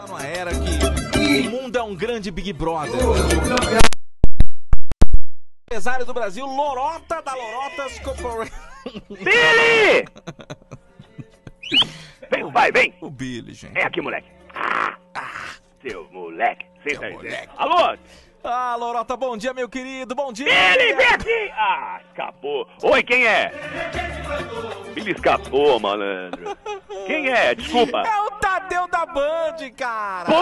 tá numa era que o mundo é um grande Big Brother. Empresário do Brasil, Lorota da Lorotas Corporation. Billy! Vem, vai, vem! O Billy, gente. Vem aqui, moleque. Ah, ah, seu moleque. Senta aí. moleque. Alô? Ah, Lorota, bom dia, meu querido, bom dia. Billy, vem aqui! Ah, escapou. Oi, quem é? Billy escapou, malandro. Quem é? Desculpa. É o Da Band, cara. Pô!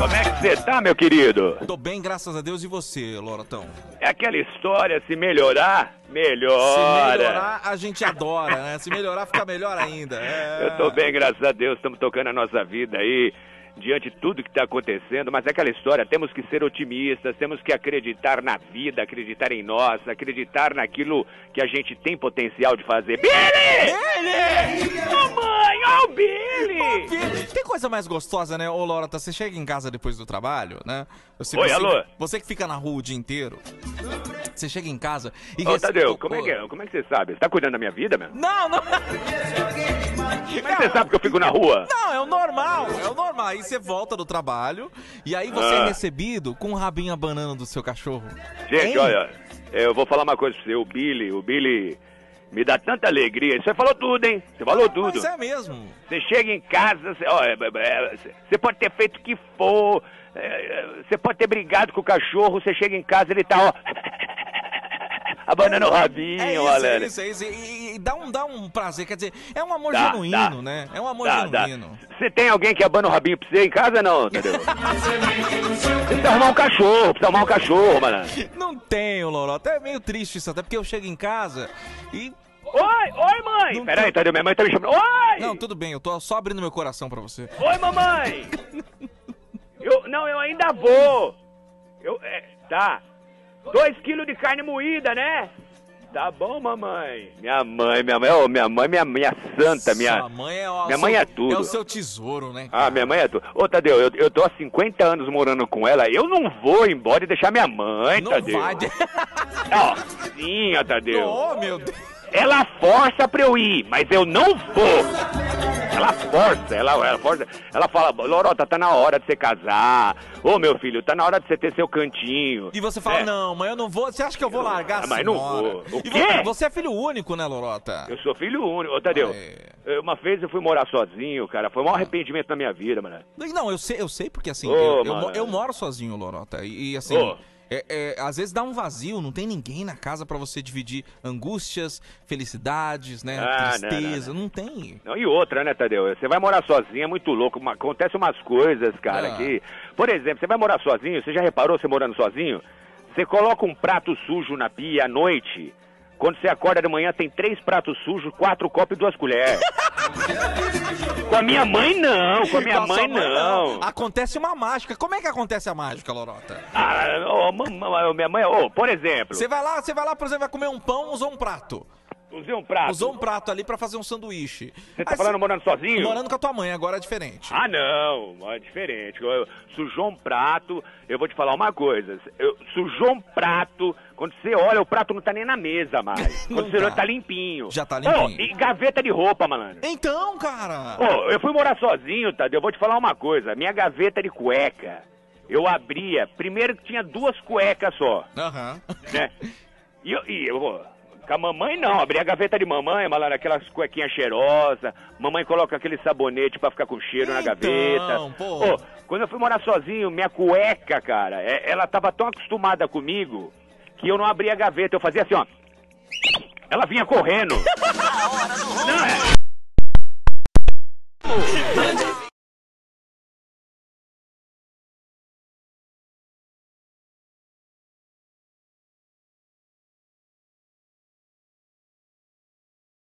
Como é que você tá, meu querido? Tô bem, graças a Deus, e você, Lorotão? É aquela história, se melhorar, Se melhora. melhorar, a gente adora, né? Se melhorar, fica melhor ainda. É. Eu tô bem, graças a Deus, estamos tocando a nossa vida aí, diante de tudo que está acontecendo, mas é aquela história, temos que ser otimistas, temos que acreditar na vida, acreditar em nós, acreditar naquilo que a gente tem potencial de fazer. Billy! Billy! Ó o Billy! Billy! Tem coisa mais gostosa, né? Ô, Lorota, você chega em casa depois do trabalho, né? Você, Oi, você, alô? Você que fica na rua o dia inteiro, você chega em casa e... Ô, rece- Tadeu, como é, que é? como é que você sabe? Você tá cuidando da minha vida, meu? Não, não... Como é que você sabe que eu fico na rua? Não, é o normal, é o normal. Aí você volta do trabalho e aí você Ah. é recebido com o rabinho abanando do seu cachorro. Gente, Hein? olha, eu vou falar uma coisa pra você, o Billy, o Billy me dá tanta alegria. Você falou tudo, hein? Você falou tudo. Mas é mesmo. Você chega em casa, você, ó, é, é, é, você pode ter feito o que for, você pode ter brigado com o cachorro, você chega em casa, ele tá, ó, abanando o rabinho, É isso, olha. é isso, é isso. E, e- e dá, um, dá um prazer, quer dizer, é um amor Dá, genuíno, dá. né? É um amor Dá, genuíno. Você tem alguém que abana o rabinho pra você em casa, não, entendeu? Você precisa arrumar um cachorro, precisa arrumar um cachorro, mano. Não tenho, Lorota. É meio triste isso, até porque eu chego em casa e. Oi, oi, mãe! Não Peraí, Tadeu, minha mãe tá me chamando. Oi! Não, tudo bem, eu tô só abrindo meu coração pra você. Oi, mamãe! Eu, não, eu ainda vou. Eu, é, tá. Dois quilos de carne moída, né? Tá bom, mamãe. Minha mãe, minha mãe, ô, minha mãe, minha, minha santa, minha... Sua mãe é, ó, minha seu- mãe é tudo. É o seu tesouro, né? Ah, minha mãe é tudo. Ô, Tadeu, eu, eu tô há 50 anos morando com ela. Eu não vou embora e deixar minha mãe, Não Tadeu. vai. Ó, sim, ó, Tadeu. Oh, meu Deus. Ela força pra eu ir, mas eu não vou. Ela força, ela, ela força. Ela fala, Lorota, tá na hora de você casar. Ô, meu filho, tá na hora de você ter seu cantinho. E você fala, É. não, mãe, eu não vou. Você acha que eu vou largar Ah, a mas não vou. O E quê? vo- Você é filho único, né, Lorota? Eu sou filho único. Ô, Tadeu, É. eu- uma vez eu fui morar sozinho, cara. Foi o maior arrependimento da minha vida, mano. Não, eu sei, eu sei porque assim, eu, eu, eu moro sozinho, Lorota. E, e, assim. É- é, às vezes dá um vazio, não tem ninguém na casa pra você dividir angústias, felicidades, né? Ah, não, tristeza. não, Não, tem. Não, e outra, né, Tadeu? Você vai morar sozinho, é muito louco. Acontece umas coisas, cara, Ah. que... Por exemplo, você vai morar sozinho, você já reparou você morando sozinho? Você coloca um prato sujo na pia à noite, quando você acorda de manhã tem três pratos sujos, quatro copos e duas colheres. com a minha mãe, não. Com a minha Com a sua mãe, não. Acontece uma mágica. Como é que acontece a mágica, Lorota? Ah, mamãe, minha mãe... Ô, por exemplo, Você vai lá, você vai lá, por exemplo, vai comer um pão, usou um prato. Usei um prato. Usou um prato ali pra fazer um sanduíche. Você tá Aí falando morando sozinho? Morando com a tua mãe, agora é diferente. Ah, não, é diferente. Eu- Sujou um prato, eu vou te falar uma coisa. Eu, sujou um prato, quando você olha, o prato não tá nem na mesa mais. Quando você olha, tá. tá limpinho. Já tá limpinho. e gaveta de roupa, malandro. Então, cara. Ô, eu fui morar sozinho, Tadeu, eu vou te falar uma coisa. Minha gaveta de cueca, eu abria, primeiro que tinha duas cuecas só, Aham. né? E eu, e eu com a mamãe não, abrir a gaveta de mamãe, malandro, aquelas cuequinhas cheirosas. Mamãe coloca aquele sabonete para ficar com cheiro então, na gaveta. Pô. Quando eu fui morar sozinho, minha cueca, cara, é, ela tava tão acostumada comigo que eu não abria a gaveta. Eu fazia assim, ó. Ela vinha correndo. não, é...